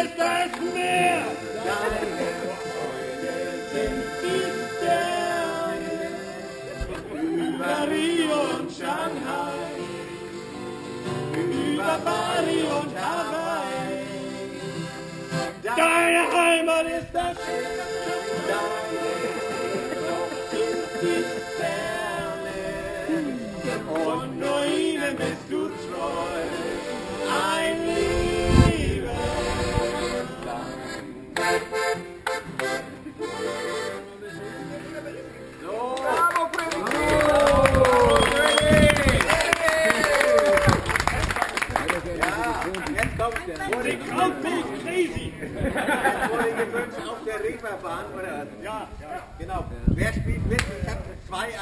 das das Meer. Deine deine Sterne. über Rio und und Und Shanghai, Bali Hawaii. Heimat ist nur ihnen bist du Word ik crazy? Word ich gewünscht auf der Reeperbahn, oder? Ja, ja. Genau. Wer spielt mit? Ich habe zwei